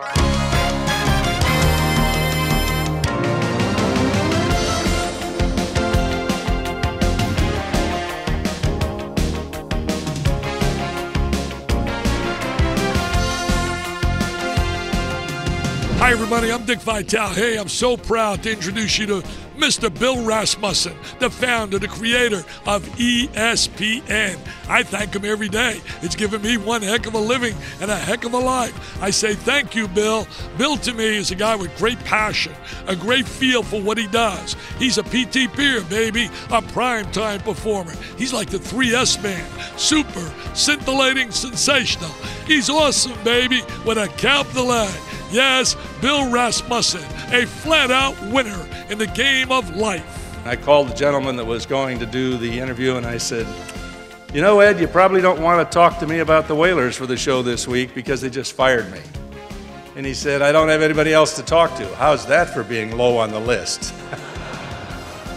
Bye. Hi, everybody. I'm Dick Vitale. Hey, I'm so proud to introduce you to Mr. Bill Rasmussen, the founder, the creator of ESPN. I thank him every day. It's given me one heck of a living and a heck of a life. I say thank you, Bill. Bill to me is a guy with great passion, a great feel for what he does. He's a PTPer, baby, a primetime performer. He's like the 3S man, super, scintillating, sensational. He's awesome, baby, with a capital A. Yes, Bill Rasmussen, a flat out winner in the game of life. I called the gentleman that was going to do the interview and I said, You know, Ed, you probably don't want to talk to me about the Whalers for the show this week because they just fired me. And he said, I don't have anybody else to talk to. How's that for being low on the list?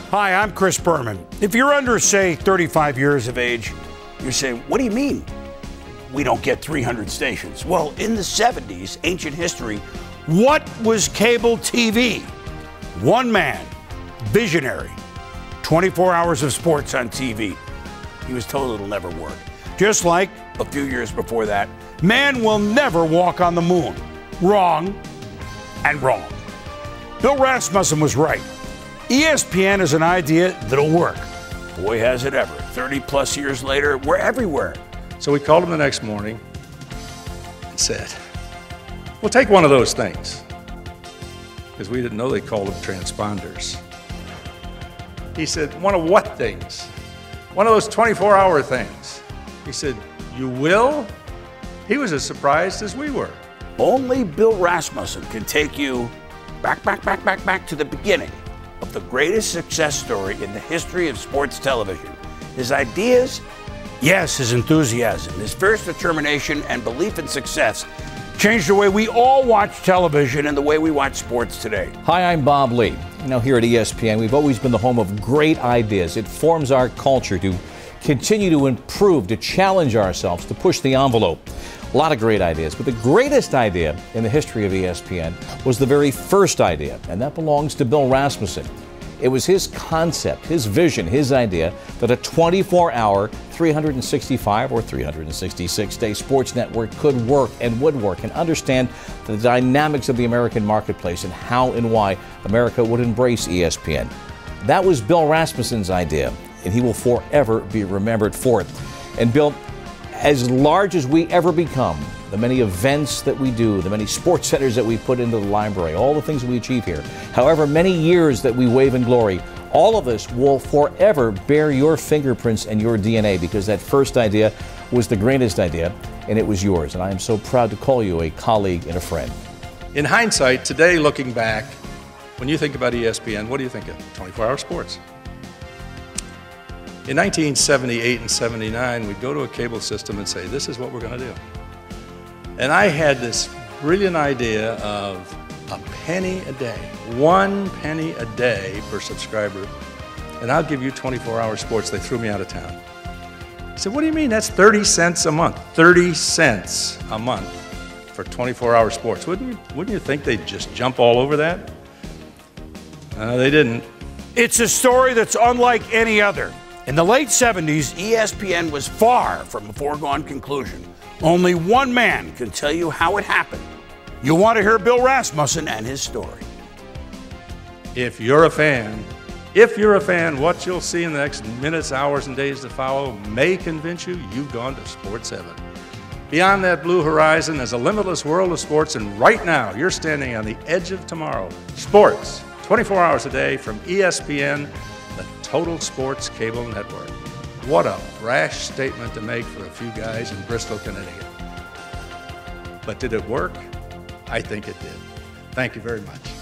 Hi, I'm Chris Berman. If you're under, say, 35 years of age, you're saying, What do you mean? We don't get 300 stations. Well, in the 70s, ancient history, what was cable TV? One man, visionary, 24 hours of sports on TV. He was told it'll never work. Just like a few years before that, man will never walk on the moon. Wrong and wrong. Bill Rasmussen was right. ESPN is an idea that'll work. Boy, has it ever. 30 plus years later, we're everywhere. So we called him the next morning and said, We'll take one of those things. Because we didn't know they called them transponders. He said, One of what things? One of those 24 hour things. He said, You will? He was as surprised as we were. Only Bill Rasmussen can take you back, back, back, back, back to the beginning of the greatest success story in the history of sports television. His ideas, yes, his enthusiasm, his fierce determination, and belief in success changed the way we all watch television and the way we watch sports today. Hi, I'm Bob Ley. You know, here at ESPN, we've always been the home of great ideas. It forms our culture to continue to improve, to challenge ourselves, to push the envelope. A lot of great ideas, but the greatest idea in the history of ESPN was the very first idea, and that belongs to Bill Rasmussen. It was his concept, his vision, his idea that a 24 hour, 365 or 366 day sports network could work and would work and understand the dynamics of the American marketplace and how and why America would embrace ESPN. That was Bill Rasmussen's idea, and he will forever be remembered for it. And Bill, as large as we ever become, the many events that we do, the many sports centers that we put into the library, all the things we achieve here, however many years that we wave in glory, all of us will forever bear your fingerprints and your DNA because that first idea was the greatest idea and it was yours. And I am so proud to call you a colleague and a friend. In hindsight, today looking back, when you think about ESPN, what do you think of? 24 hour sports. In 1978 and 79, we'd go to a cable system and say, This is what we're going to do. And I had this brilliant idea of a penny a day, one penny a day per subscriber, and I'll give you 24 hour sports. They threw me out of town. I said, What do you mean? That's 30 cents a month. 30 cents a month for 24 hour sports. Wouldn't you, wouldn't you think they'd just jump all over that? They didn't. It's a story that's unlike any other. In the late 70s, ESPN was far from a foregone conclusion. Only one man can tell you how it happened. You'll want to hear Bill Rasmussen and his story. If you're a fan, if you're a fan, what you'll see in the next minutes, hours, and days to follow may convince you you've gone to Sports Heaven. Beyond that blue horizon is a limitless world of sports, and right now you're standing on the edge of tomorrow. Sports, 24 hours a day from ESPN, the Total Sports Cable Network. What a rash statement to make for a few guys in Bristol, Connecticut. But did it work? I think it did. Thank you very much.